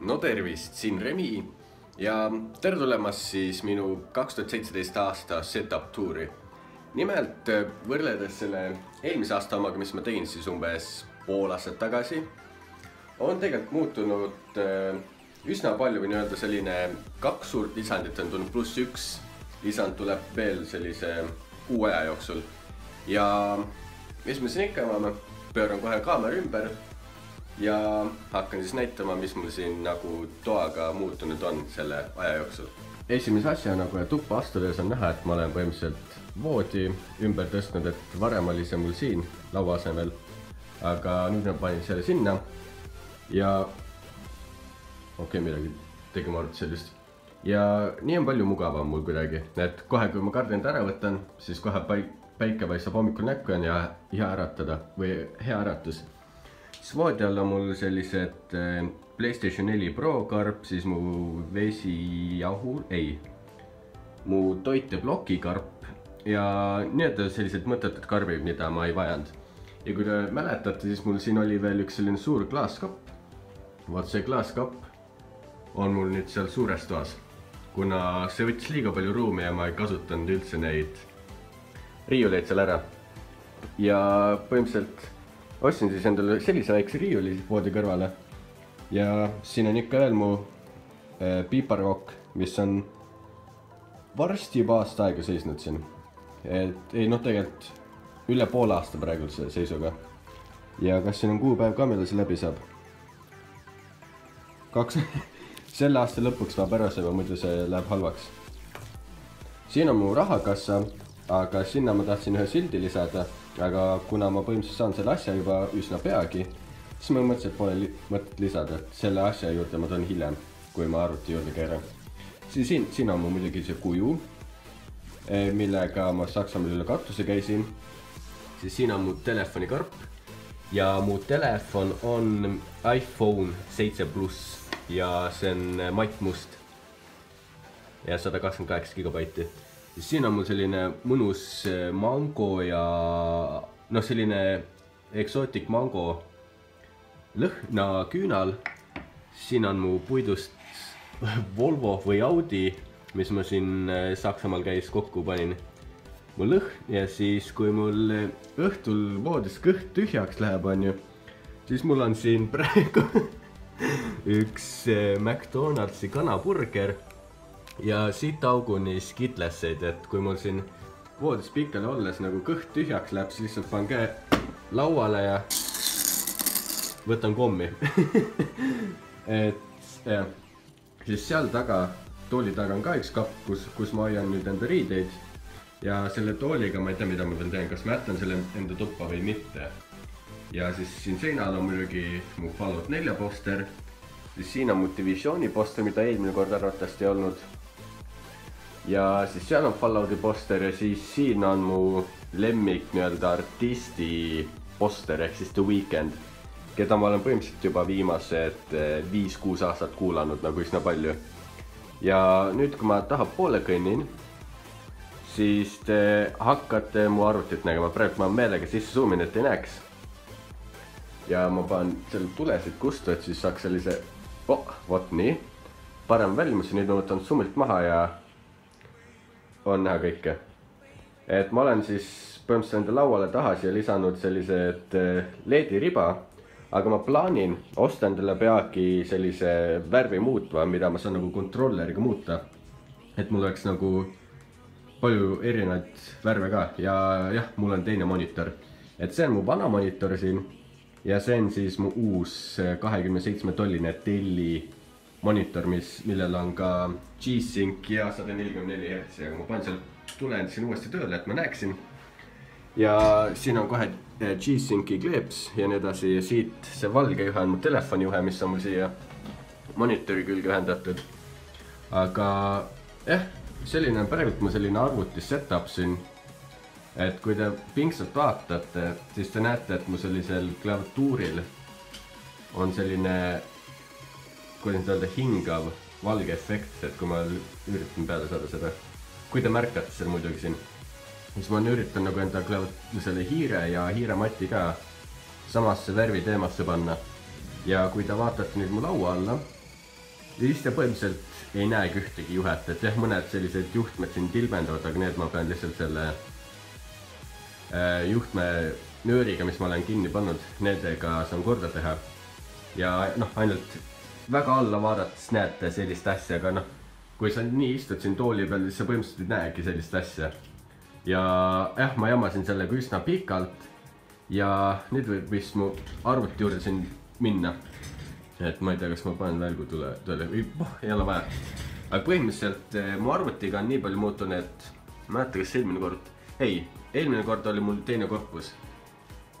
no tervist, siin Remi ja tere tulemast siis minu kaks tuhat seitseteist aasta setup tuuri. nimelt võrreldes selle eelmise aasta omaga, mis ma tegin siis umbes pool aastat tagasi, on tegelikult muutunud äh, üsna palju või nii-öelda selline kaks suurt lisandit on tulnud, pluss üks lisand tuleb veel sellise kuu aja jooksul. ja mis me siin ikka omame, pööran kohe kaamera ümber ja hakkan siis näitama, mis mul siin nagu toaga muutunud on selle aja jooksul. esimese asjana kohe tuppa astudes on näha, et ma olen põhimõtteliselt voodi ümber tõstnud, et varem oli see mul siin laua asemel. aga nüüd ma panin selle sinna ja okei okay,, midagi tegi mu arvates sellist. ja nii on palju mugavam mul kuidagi, et kohe, kui ma kardinad ära võtan, siis kohe paik-, päike paistab hommikul näkku on ja hea äratada või hea äratus siis voodi all on mul sellised äh, Playstation neli Pro karp, siis mu vesijahu, ei, mu toiteplokki karp ja nii-öelda sellised mõttetud karbid, mida ma ei vajanud. ja kui te mäletate, siis mul siin oli veel üks selline suur klaaskapp. vot see klaaskapp on mul nüüd seal suures toas, kuna see võttis liiga palju ruumi ja ma ei kasutanud üldse neid riiuleid seal ära. ja põhimõtteliselt ostsin siis endale sellise väikse riiuli voodi kõrvale. ja siin on ikka veel mu äh, piiparkokk, mis on varsti juba aasta aega seisnud siin. et ei noh, tegelikult üle poole aasta praeguse seisuga. ja kas siin on kuupäev ka, millal see läbi saab? kaks selle aasta lõpuks peab ära sööma, muidu see läheb halvaks. siin on mu rahakassa, aga sinna ma tahtsin ühe sildi lisada aga kuna ma põhimõtteliselt saan selle asja juba üsna peagi, siis ma mõtlesin, et pole li mõtet lisada, et selle asja juurde ma tulen hiljem, kui ma arvuti juurde keeran. siis siin, siin on mul muidugi see kuju, eh, millega ma Saksamaal üle katuse käisin. siis siin on mu telefonikarp ja mu telefon on iPhone seitse pluss ja see on mattmust. ja sada kakskümmend kaheksa gigabaiti siin on mul selline mõnus eh, mango ja noh, selline eksootik mango lõhnaküünal. siin on mu puidust Volvo või Audi, mis ma siin eh, Saksamaal käis kokku panin. mu lõhn ja siis, kui mul eh, õhtul voodis kõht tühjaks läheb, onju, siis mul on siin praegu üks McDonaldsi kanaburger ja sitauguni skidleseid, et kui mul siin voodis pikali olles nagu kõht tühjaks läheb, siis lihtsalt panen käe lauale ja võtan kommi et jah, siis seal taga, tooli taga on ka üks kapp, kus, kus ma hoian nüüd enda riideid. ja selle tooliga ma ei tea, mida ma veel teen, kas ma jätan selle enda tuppa või mitte. ja siis siin seinal on muidugi mu Fallout nelja poster. siis siin on mu Divisioni poster, mida eelmine kord arvatavasti ei olnud ja siis seal on Fallouti poster ja siis siin on mu lemmik nii-öelda artisti poster ehk siis The Weeknd, keda ma olen põhimõtteliselt juba viimased eh, viis-kuus aastat kuulanud nagu üsna palju. ja nüüd, kui ma tahapoole kõnnin, siis te hakkate mu arvutit nägema, praegu ma meelega sisse suumin, et ei näeks. ja ma panen selle tule siit kustu, et siis saaks sellise oh,, vot nii, parem välimuse, nüüd ma võtan summilt maha ja on näha kõike. et ma olen siis põhimõtteliselt enda lauale taha siia lisanud sellised eh, LED-i riba, aga ma plaanin osta endale peagi sellise värvi muutva, mida ma saan nagu kontrolleriga muuta. et mul oleks nagu palju erinevaid värve ka ja jah, mul on teine monitor. et see on mu vana monitor siin ja see on siis mu uus kahekümne seitsme tolline Delli monitor, mis, millel on ka G-Sync ja sada nelikümmend neli hertsi, aga ma panen selle tulen siin uuesti tööle, et ma näeksin. ja siin on kohe eh, G-Synci kleeps ja nii edasi ja siit see valge juhe on mu telefoni juhe, mis on mul siia monitori külge ühendatud. aga jah, selline on praegult mu selline arvuti setup siin. et kui te pingsalt vaatate, siis te näete, et mu sellisel klaviatuuril on selline kuidas nüüd öelda, hingav valge efekt, et kui ma üritan peale saada seda. kui te märkate seal muidugi siin, siis ma üritan nagu enda selle hiire ja hiiremati ka samasse värviteemasse panna. ja kui te vaatate nüüd mu laua alla, siis ta põhimõtteliselt ei näegi ühtegi juhet, et jah, mõned sellised juhtmed siin tilbenduvad, aga need ma pean lihtsalt selle äh, juhtme nööriga, mis ma olen kinni pannud, nendega saan korda teha. ja noh, ainult väga alla vaadates näete sellist asja, aga noh, kui sa nii istud siin tooli peal, siis sa põhimõtteliselt ei näegi sellist asja. ja jah, ma jamasin sellega üsna pikalt ja nüüd võib vist mu arvuti juurde siin minna et ma ei tea, kas ma panen välgu tule, tule, oh, ei ole vaja. aga põhimõtteliselt eh, mu arvutiga on nii palju muutunud, et ma ei mäleta, kas eelmine kord, ei, eelmine kord oli mul teine korpus.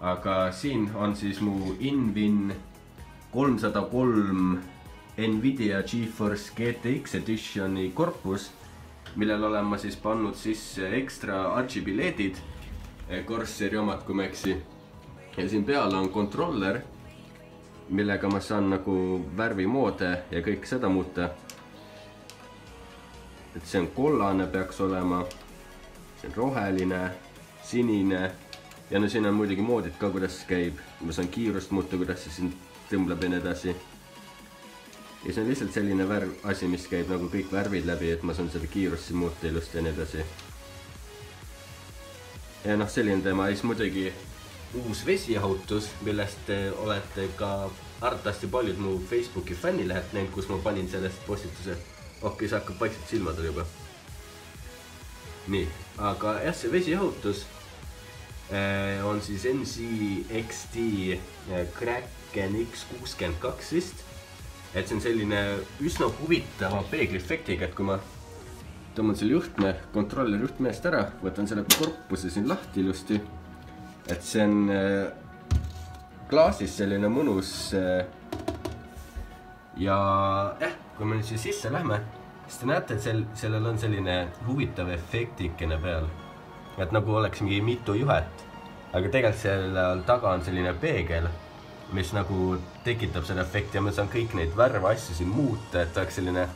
aga siin on siis mu Invin kolmsada kolm Nvidia Geforce GTX Editioni korpus, millel olen ma siis pannud sisse ekstra RGB LED-id, eh, Corsairi omad, kui ma ei eksi. ja siin peal on kontroller millega ma saan nagu värvimoode ja kõik seda muuta. et see on kollane peaks olema, see on roheline, sinine ja no siin on muidugi moodid ka, kuidas käib, ma saan kiirust muuta, kuidas see siin tõmbleb ja nii edasi. Ja see on lihtsalt selline värv, asi, mis käib nagu kõik värvid läbi, et ma saan seda kiirust siin muuta ilusti ja nii edasi. ja noh, selline teema siis muidugi uus vesijahutus, millest te olete ka arvatavasti paljud mu Facebooki fännilehed näinud, kus ma panin sellest postituse. okei see hakkab vaikselt silmadel juba. nii, aga jah, see vesijahutus äh, on siis NCXT äh, Kraken X62 vist. Et see on selline üsna huvitava peegliefektiga, et kui ma tõmban selle juhtme, kontrolleri juhtme eest ära, võtan selle korpuse siin lahti ilusti et see on äh, klaasis selline mõnus. Äh, ja jah kui me nüüd siia sisse lähme, siis te näete, et sel, sellel on selline huvitav efektikene peal. et nagu oleks mingi mitu juhet, aga tegelikult selle taga on selline peegel, mis nagu tekitab selle efekti ja ma saan kõik neid värve asju siin muuta, et oleks selline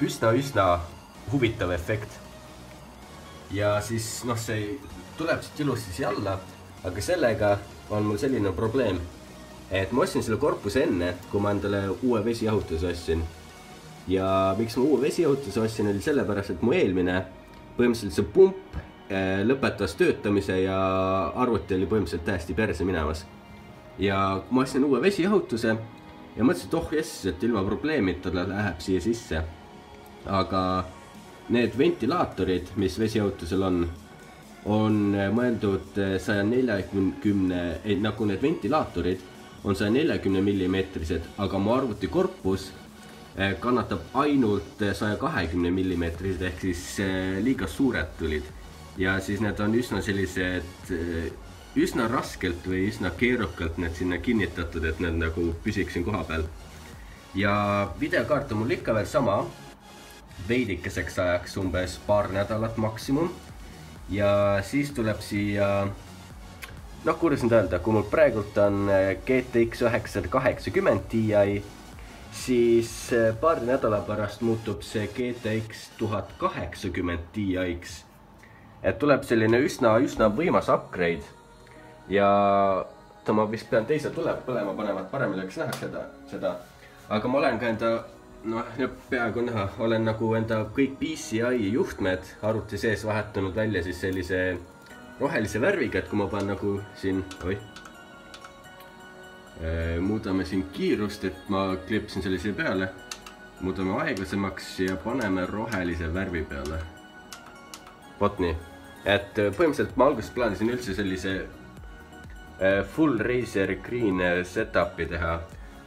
üsna-üsna huvitav efekt. ja siis noh, see tuleb siit ilusti siia alla, aga sellega on mul selline probleem, et ma ostsin selle korpuse enne, kui ma endale uue vesijahutuse ostsin. ja miks ma uue vesijahutuse ostsin, oli sellepärast, et mu eelmine, põhimõtteliselt see pump eh, lõpetas töötamise ja arvuti oli põhimõtteliselt täiesti perse minemas. Ja ma ostsin uue vesijahutuse ja mõtlesin, et oh jess, et ilma probleemita ta läheb siia sisse. aga need ventilaatorid, mis vesijahutusel on on mõeldud saja neljakümne, nagu need ventilaatorid on saja neljakümne millimeetrised, aga mu arvutikorpus äh, kannatab ainult saja kahekümne millimeetrised ehk siis liiga suured tulid. ja siis need on üsna sellised, üsna raskelt või üsna keerukalt need sinna kinnitatud, et need nagu püsiks siin koha peal. ja videokaart on mul ikka veel sama, veidikeseks ajaks umbes paar nädalat maksimum ja siis tuleb siia noh, kuidas nüüd öelda, kui mul praegult on äh, GTX üheksasada kaheksakümmend Ti, siis äh, paari nädala pärast muutub see GTX tuhat kaheksakümmend Ti-ks. et tuleb selline üsna, üsna võimas upgrade ja oota, ma vist pean teise tule põlema panema, et paremini oleks näha seda, seda. aga ma olen ka enda noh, peaaegu näha, olen nagu enda kõik PCI juhtmed arvuti sees vahetanud välja siis sellise rohelise värviga, et kui ma panen nagu siin, oih. Äh, muudame siin kiirust, et ma kleepsin selle siia peale. muudame aeglasemaks ja paneme rohelise värvi peale. vot nii, et põhimõtteliselt ma alguses plaanisin üldse sellise full Razer Green setup'i teha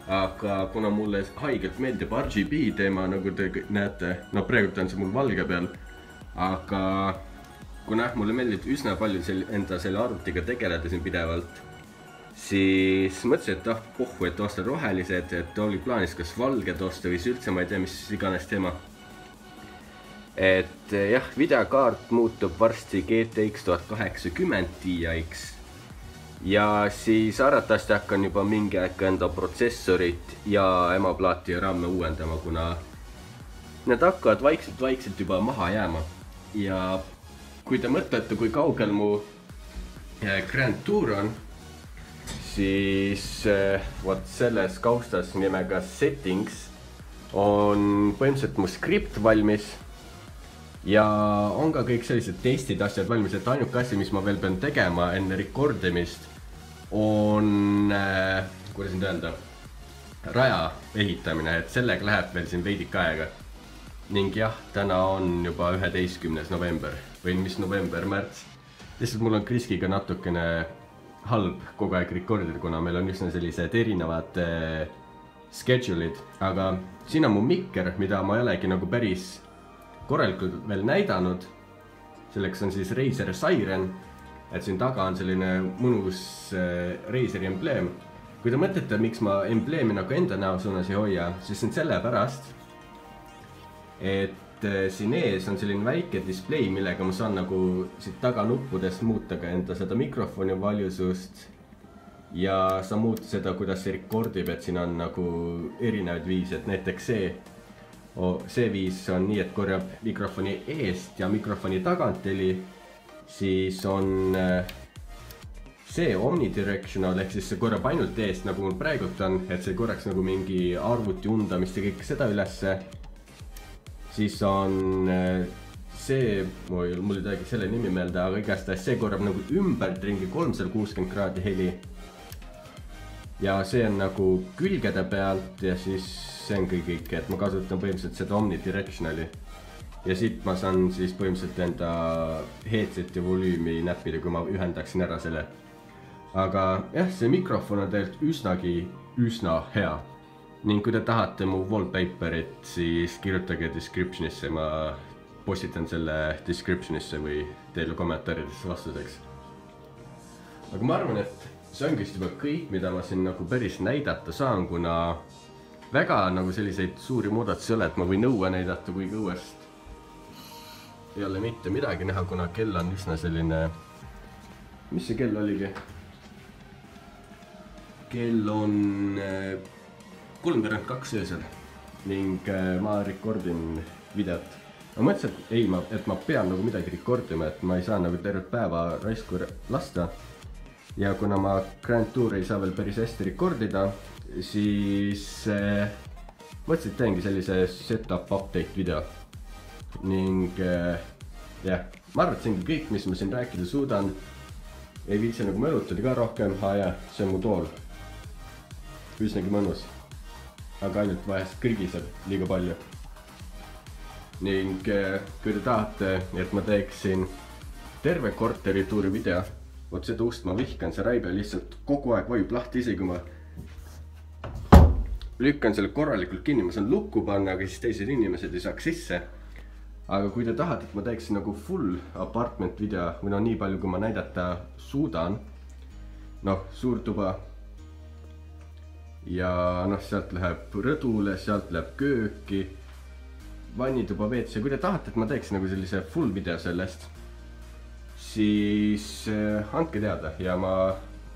aga kuna mulle haigelt meeldib RGB teema, nagu te näete, no praegult on see mul valge peal, aga kuna jah, mulle meeldib üsna palju sel-, enda selle arvutiga tegeleda siin pidevalt, siis mõtlesin, et ah, pohhu, et ostan rohelised, et oli plaanis kas valged osta või siis üldse ma ei tea, mis iganes teema. et jah, videokaart muutub varsti GTX tuhat kaheksakümmend Ti-ks ja siis arvatavasti hakkan juba mingi aeg enda protsessorit ja emaplaati ja RAM-e uuendama, kuna need hakkavad vaikselt-vaikselt juba maha jääma. ja kui te mõtlete, kui kaugel mu eh, Grand Tour on, siis eh, vot selles kaustas nimega Settings on põhimõtteliselt mu skript valmis ja on ka kõik sellised testid, asjad valmis, et ainuke asi, mis ma veel pean tegema enne rekordimist, on äh,, kuidas nüüd öelda, raja ehitamine, et sellega läheb veel siin veidike aega. ning jah, täna on juba üheteistkümnes november või mis november, märts. lihtsalt mul on Kriskiga natukene halb kogu aeg rekordida, kuna meil on üsna sellised erinevad äh, schedule'id, aga siin on mu mikker, mida ma ei olegi nagu päris korralikult veel näidanud. selleks on siis Razer Siren, et siin taga on selline mõnus äh, Razeri embleem. kui te mõtlete, miks ma embleemi nagu enda näo suunas ei hoia, siis see on sellepärast, et äh, siin ees on selline väike display, millega ma saan nagu siit taga nuppudest muuta ka enda seda mikrofoni valjusust ja sa muud seda, kuidas see rekordib, et siin on nagu erinevaid viise, et näiteks see see viis on nii, et korjab mikrofoni eest ja mikrofoni tagant heli, siis on äh, see omnidirectional ehk siis see korjab ainult eest, nagu mul praegult on, et see korraks nagu mingi arvuti undamist ja kõike seda ülesse. siis on äh, see, mul, mul ei tulegi selle nimi meelde, aga igastahes see korrab nagu ümbertringi kolmsada kuuskümmend kraadi heli. Ja see on nagu külgede pealt ja siis see ongi kõik, et ma kasutan põhimõtteliselt seda omnidirectionali. ja siit ma saan siis põhimõtteliselt enda headset'i volüümi näppida, kui ma ühendaksin ära selle. aga jah, see mikrofon on tegelikult üsnagi, üsna hea. ning kui te tahate mu wallpaper'it, siis kirjutage description'isse, ma postitan selle description'isse või teile kommentaaridesse vastuseks. aga ma arvan, et see ongi vist juba kõik, mida ma siin nagu päris näidata saan, kuna väga nagu selliseid suuri muudatusi ei ole, et ma võin õue näidata, kuigi õuest ei ole mitte midagi näha, kuna kell on üsna selline, mis see kell oligi? kell on äh, kolmveerand kaks öösel ning äh, ma rekordin videot. ma mõtlesin, et ei, ma, et ma pean nagu midagi rekordima, et ma ei saa nagu tervet päeva raisku lasta. Ja kuna ma Grand Tour'i ei saa veel päris hästi rekordida, siis äh, mõtlesin, et teengi sellise setup update video. ning äh, jah, ma arvan, et see ongi kõik, mis ma siin rääkida suudan. ei viitsi nagu mõjutada ka rohkem, aa jaa, see on mu tool. üsnagi mõnus. aga ainult vahest kõrgiseb liiga palju. ning äh, kui te tahate, et ma teeksin terve korterituuri video, vot seda ust ma vihkan, see raibe lihtsalt kogu aeg vajub lahti, isegi kui ma lükkan selle korralikult kinni, ma saan lukku panna, aga siis teised inimesed ei saaks sisse. aga kui te tahate, et ma teeksin nagu full apartment video või no nii palju, kui ma näidata suudan. noh, suur tuba. ja noh, sealt läheb rõdule, sealt läheb kööki. vannituba, WC, kui te tahate, et ma teeks nagu sellise full video sellest, siis äh, andke teada ja ma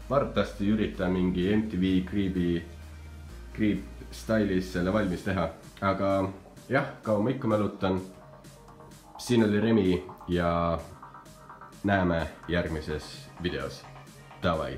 varmasti üritan mingi MTV Creepy Creep stailis selle valmis teha, aga jah, kaua ma ikka mälutan. siin oli Remi ja näeme järgmises videos. Davai